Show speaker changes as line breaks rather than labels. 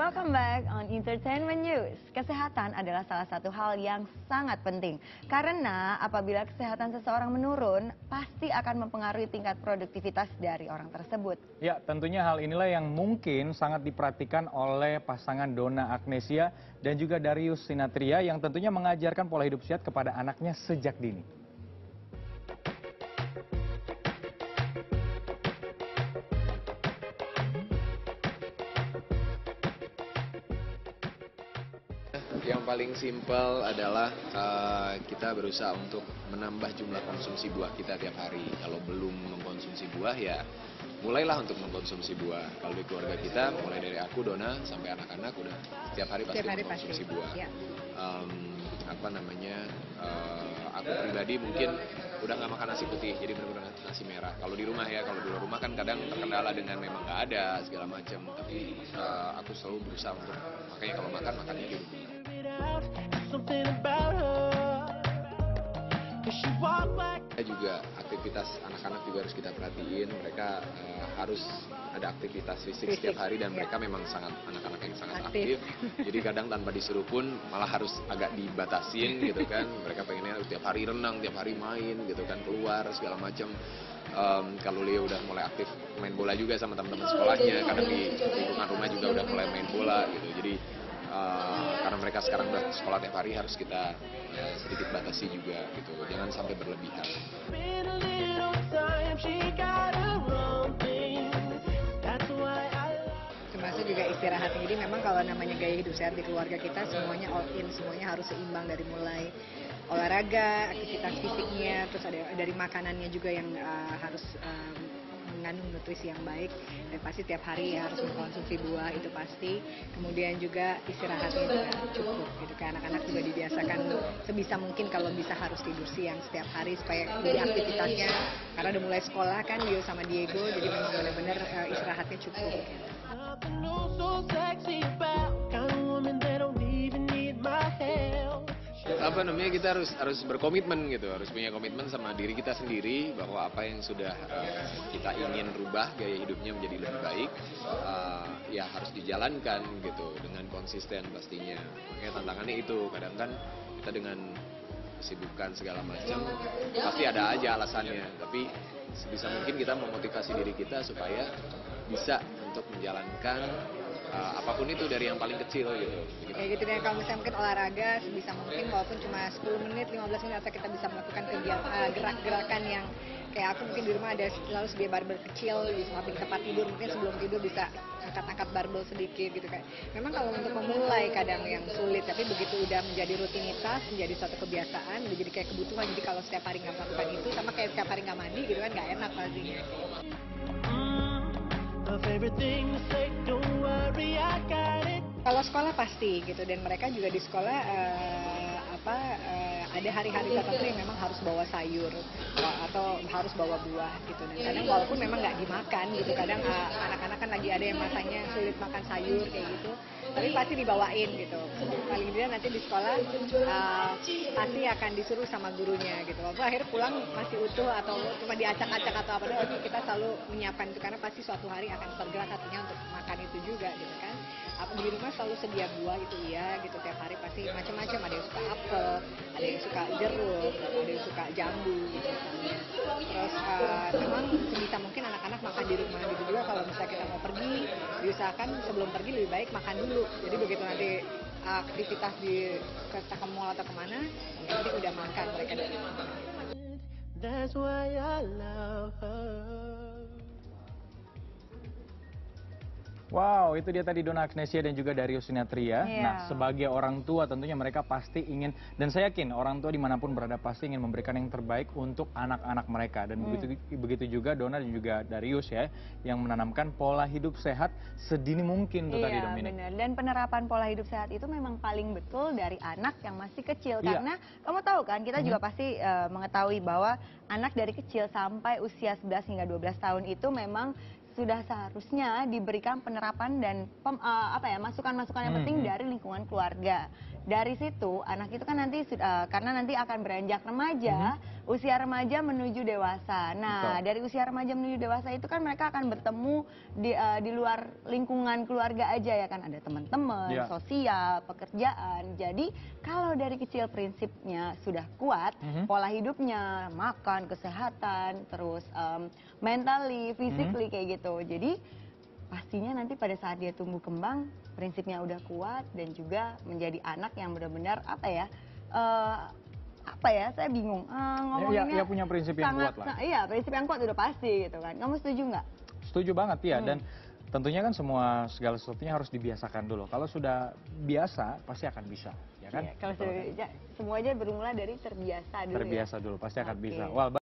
Welcome back on Entertainment News. Kesehatan adalah salah satu hal yang sangat penting. Karena apabila kesehatan seseorang menurun, pasti akan mempengaruhi tingkat produktivitas dari orang tersebut.
Ya, tentunya hal inilah yang mungkin sangat diperhatikan oleh pasangan Dona Agnesia dan juga Darius Sinatria yang tentunya mengajarkan pola hidup sehat kepada anaknya sejak dini.
Yang paling simpel adalah uh, kita berusaha untuk menambah jumlah konsumsi buah kita tiap hari. Kalau belum mengkonsumsi buah ya mulailah untuk mengkonsumsi buah. Kalau di keluarga kita, mulai dari aku, Dona, sampai anak-anak udah tiap hari pasti
Tiap hari
mengkonsumsi
pasti,
buah.
ya.
Um, apa namanya, uh, aku pribadi mungkin udah nggak makan nasi putih, jadi benar-benar nasi merah. Kalau di rumah ya, kalau di luar rumah kan kadang terkendala dengan memang nggak ada segala macam. Tapi uh, aku selalu berusaha untuk makanya kalau makan makannya di Kita juga aktivitas anak-anak juga harus kita perhatiin. Mereka eh, harus ada aktivitas fisik,
Fisik,
setiap hari dan
ya.
mereka memang sangat anak-anak yang sangat
Aktif.
aktif. Jadi kadang tanpa disuruh pun malah harus agak dibatasin gitu kan. Mereka pengennya tiap hari renang, tiap hari main gitu kan, keluar segala macam. Em, kalau Leo udah mulai aktif main bola juga sama teman-teman sekolahnya, kadang di lingkungan rumah juga udah mulai main bola gitu. Jadi eh, karena mereka sekarang udah sekolah tiap hari harus kita sedikit batasi juga gitu. Jangan sampai berlebihan.
termasuk juga istirahat jadi memang kalau namanya gaya hidup sehat di keluarga kita semuanya all in semuanya harus seimbang dari mulai olahraga aktivitas fisiknya terus ada dari makanannya juga yang uh, harus um, mengandung nutrisi yang baik dan pasti tiap hari ya harus mengkonsumsi buah itu pasti. Kemudian juga istirahatnya juga cukup gitu kan. Anak-anak juga dibiasakan sebisa mungkin kalau bisa harus tidur siang setiap hari supaya jadi aktivitasnya. Karena udah mulai sekolah kan Leo sama Diego jadi memang benar-benar uh, istirahatnya cukup. Gitu.
Apa namanya kita harus harus berkomitmen gitu harus punya komitmen sama diri kita sendiri bahwa apa yang sudah eh, kita ingin rubah gaya hidupnya menjadi lebih baik eh, ya harus dijalankan gitu dengan konsisten pastinya. Makanya tantangannya itu kadang kan kita dengan kesibukan segala macam pasti ada aja alasannya. Tapi sebisa mungkin kita memotivasi diri kita supaya bisa untuk menjalankan eh, apa pun itu dari yang paling kecil gitu
kayak gitu dan kalau misalnya mungkin olahraga sebisa mungkin walaupun cuma 10 menit 15 menit atau kita bisa melakukan kegiatan eh, gerak-gerakan yang kayak aku mungkin di rumah ada selalu sedia barbel kecil di samping tempat tidur mungkin sebelum tidur bisa angkat-angkat barbel sedikit gitu kan. Memang kalau untuk memulai kadang yang sulit tapi begitu udah menjadi rutinitas menjadi suatu kebiasaan udah jadi kayak kebutuhan. Jadi kalau setiap hari nggak melakukan itu sama kayak setiap hari nggak mandi gitu kan nggak enak pastinya Kalau sekolah pasti gitu dan mereka juga di sekolah eh, apa eh, ada hari-hari tertentu yang memang harus bawa sayur atau harus bawa buah gitu. Dan kadang walaupun memang nggak dimakan gitu kadang eh, anak-anak kan lagi ada yang masanya sulit makan sayur kayak gitu tapi pasti dibawain gitu. Paling tidak nanti di sekolah eh, pasti akan disuruh sama gurunya gitu. Walaupun akhirnya pulang masih utuh atau cuma diacak-acak atau apa tapi kita selalu menyiapkan itu. Karena pasti suatu hari akan tergerak hatinya untuk makan itu juga gitu kan. Apa di rumah selalu sedia buah gitu iya gitu. Tiap hari pasti macam-macam. Ada yang suka apel ada yang suka jeruk suka jambu gitu misalnya terus eh, memang sebisa mungkin anak-anak makan di rumah gitu juga. Kalau misalnya kita mau pergi diusahakan sebelum pergi lebih baik makan dulu. Jadi begitu nanti aktivitas di ke mall atau ke mana nanti udah makan mereka dari rumah.
That's why I love her.
Wow, itu dia tadi Dona Agnesia dan juga Darius Sinatria.
Iya.
Nah, sebagai orang tua tentunya mereka pasti ingin, dan saya yakin orang tua di mana pun berada pasti ingin memberikan yang terbaik untuk anak-anak mereka. Dan
Hmm.
begitu begitu juga Dona dan juga Darius ya, yang menanamkan pola hidup sehat sedini mungkin tuh tadi
Iya
Dominic.
benar. Dan penerapan pola hidup sehat itu memang paling betul dari anak yang masih kecil.
Iya.
Karena kamu tahu kan, kita juga
Mhm.
pasti eh, mengetahui bahwa anak dari kecil sampai usia 11 hingga 12 tahun itu memang sudah seharusnya diberikan penerapan dan pem- eh, apa ya masukan-masukan yang penting dari lingkungan keluarga. Dari situ anak itu kan nanti sudah karena nanti akan beranjak remaja, usia remaja menuju dewasa. Nah,
Betul.
dari usia remaja menuju dewasa itu kan mereka akan bertemu di eh, di luar lingkungan keluarga aja ya kan ada teman-teman,
Iya.
sosial, pekerjaan. Jadi kalau dari kecil prinsipnya sudah kuat,
Mhm.
pola hidupnya, makan, kesehatan, terus em, mentally, physically kayak gitu. Jadi pastinya nanti pada saat dia tumbuh kembang prinsipnya udah kuat dan juga menjadi anak yang benar-benar apa ya eh, apa ya saya bingung Eh, ngomonginnya
ya punya prinsip yang
sangat-
kuat lah.
iya prinsip yang kuat udah pasti gitu kan kamu setuju nggak
Setuju banget ya
Hmm.
dan tentunya kan semua segala sesuatunya harus dibiasakan dulu. Kalau sudah biasa pasti akan bisa, ya kan?
Iya, kalau
Betul kan?
sudah- ya, semuanya bermula dari terbiasa dulu ya.
Terbiasa dulu pasti akan
Oke.
bisa. Wah,